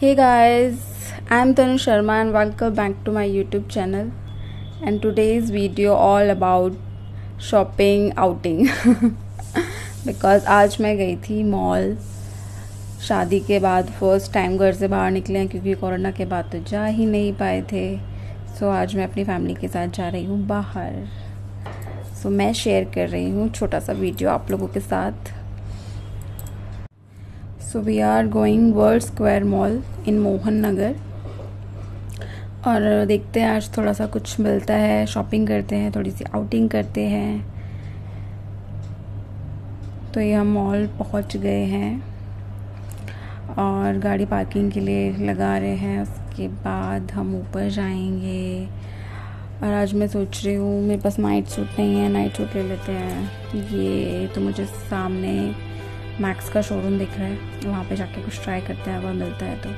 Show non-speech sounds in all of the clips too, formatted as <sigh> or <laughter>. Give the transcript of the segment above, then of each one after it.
Hey guys, I'm Tanu Sharma and welcome back to my YouTube channel. And today's video all about shopping outing because आज मैं गई थी mall शादी के बाद फ़र्स्ट टाइम घर से बाहर निकले हैं क्योंकि कोरोना के बाद तो जा ही नहीं पाए थे सो so, आज मैं अपनी फैमिली के साथ जा रही हूँ बाहर सो so, मैं शेयर कर रही हूँ छोटा सा वीडियो आप लोगों के साथ so we are going world square mall in Mohan Nagar और देखते हैं, आज थोड़ा सा कुछ मिलता है शॉपिंग करते हैं थोड़ी सी आउटिंग करते हैं। तो ये हम मॉल पहुँच गए हैं। और गाड़ी पार्किंग के लिए लगा रहे हैं। उसके बाद हम ऊपर जाएँगे। और आज मैं सोच रही हूँ, मेरे पास नाइट सूट नहीं है नाइट सूट ले लेते हैं। ये तो मुझे सामने मैक्स का शोरूम दिख रहा है, वहाँ पे जाके कुछ ट्राई करते हैं अगर मिलता है तो।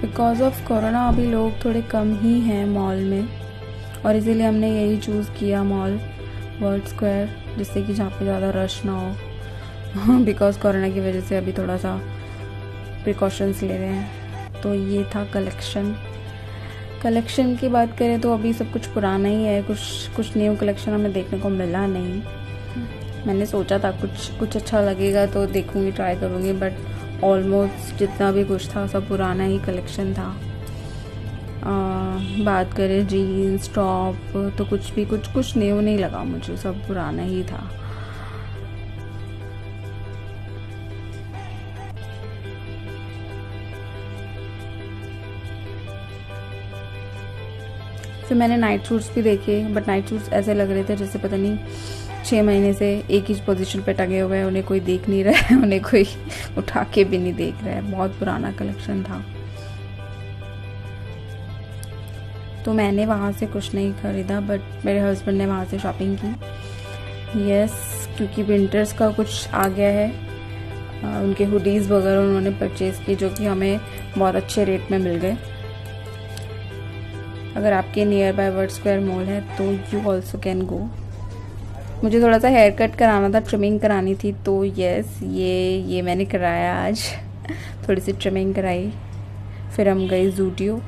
बिकॉज़ ऑफ़ कोरोना अभी लोग थोड़े कम ही हैं मॉल में, और इसीलिए हमने यही चूज़ किया मॉल वर्ल्ड स्क्वायर जिससे कि जहाँ पे ज़्यादा रश ना हो। <laughs> बिकॉज़ कोरोना की वजह से अभी थोड़ा सा प्रिकॉशंस ले रहे हैं। तो ये था कलेक्शन कलेक्शन की बात करें तो अभी सब कुछ पुराना ही है। कुछ कुछ न्यू कलेक्शन हमें देखने को मिला नहीं। मैंने सोचा था कुछ कुछ अच्छा लगेगा तो देखूँगी ट्राई करूँगी बट ऑलमोस्ट जितना भी कुछ था, सब पुराना ही कलेक्शन था। बात करें जीन्स टॉप तो कुछ भी, कुछ कुछ न्यू नहीं लगा मुझे, सब पुराना ही था। फिर मैंने नाइट सूट्स भी देखे बट नाइट सूट्स ऐसे लग रहे थे जैसे पता नहीं छः महीने से एक ही पोजीशन पे टंगे हुए हैं, उन्हें कोई देख नहीं रहा है, <laughs> उन्हें कोई उठा के भी नहीं देख रहा है। बहुत पुराना कलेक्शन था। तो मैंने वहाँ से कुछ नहीं ख़रीदा बट मेरे हस्बैंड ने वहाँ से शॉपिंग की। यस yes, क्योंकि विंटर्स का कुछ आ गया है। आ, उनके हुडीज़ वगैरह उन्होंने परचेज़ की जो कि हमें बहुत अच्छे रेट में मिल गए। अगर आपके nearby word square mall है तो यू ऑल्सो कैन गो मुझे थोड़ा सा हेयर कट कराना था ट्रिमिंग करानी थी तो यस ये ये मैंने कराया आज। थोड़ी सी ट्रिमिंग कराई। फिर हम गए जूडियो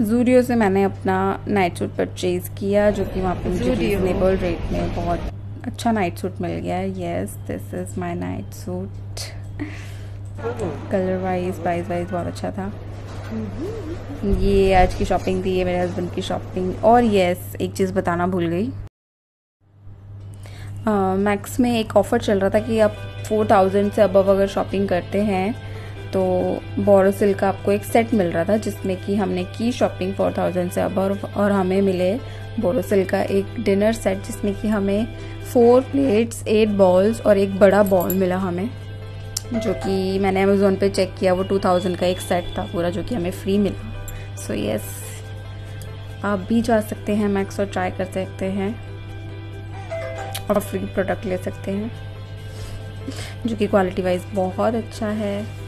जूडियो से मैंने अपना नाइट सूट परचेज़ किया जो कि वहाँ पे मुझे रीजनेबल रेट में बहुत अच्छा नाइट सूट मिल गया है। Yes this is my night suit colour wise price wise बहुत अच्छा था। ये आज की शॉपिंग थी ये मेरे हस्बैंड की शॉपिंग और येस एक चीज़ बताना भूल गई। मैक्स में एक ऑफ़र चल रहा था कि आप फोर थाउज़ेंड से अबव अगर शॉपिंग करते हैं तो बोरोसिल का आपको एक सेट मिल रहा था जिसमें कि हमने की शॉपिंग फोर थाउज़ेंड से अब और, हमें मिले बोरोसिल का एक डिनर सेट जिसमें कि हमें फोर प्लेट्स एट बॉल्स और एक बड़ा बॉल मिला हमें जो कि मैंने अमेज़ोन पे चेक किया वो टू थाउज़ेंड का एक सेट था पूरा जो कि हमें फ्री मिला। सो so, यस yes, आप भी जा सकते हैं मैक्स और ट्राई कर सकते हैं। और फ्री प्रोडक्ट ले सकते हैं जो कि क्वालिटी वाइज बहुत अच्छा है।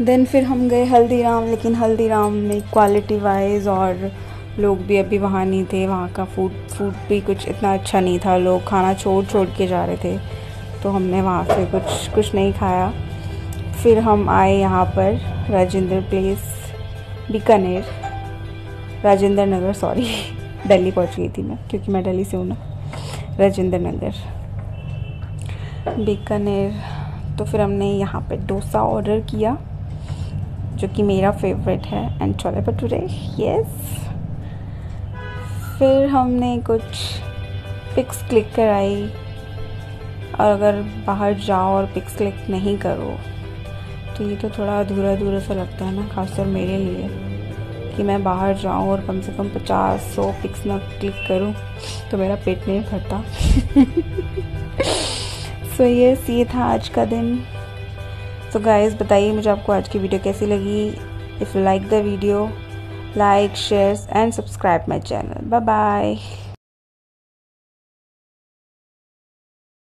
देन फिर हम गए हल्दीराम, लेकिन हल्दीराम में क्वालिटी वाइज और लोग भी अभी वहाँ नहीं थे, वहाँ का फ़ूड फ़ूड भी कुछ इतना अच्छा नहीं था। लोग खाना छोड़ छोड़ के जा रहे थे तो हमने वहाँ से कुछ कुछ नहीं खाया। फिर हम आए यहाँ पर, राजेंद्र प्लेस बीकानेर। राजेंद्र नगर सॉरी <laughs> दिल्ली पहुँच गई थी मैं, क्योंकि मैं दिल्ली से हूँ ना। राजेंद्र नगर बीकानेर तो फिर हमने यहाँ पे डोसा ऑर्डर किया। जो कि मेरा फेवरेट है एंड छोले भटूरे यस फिर हमने कुछ पिक्स क्लिक कराई और अगर बाहर जाओ और पिक्स क्लिक नहीं करो तो ये तो थोड़ा अधूरा अधूरा सा लगता है ना खासकर मेरे लिए कि मैं बाहर जाऊँ और कम से कम पचास सौ पिक्स ना क्लिक करूँ तो मेरा पेट नहीं भरता. सो <laughs> so, ये ये था आज का दिन. सो गाइस बताइए मुझे आपको आज की वीडियो कैसी लगी? If you like the video like shares and subscribe my channel bye bye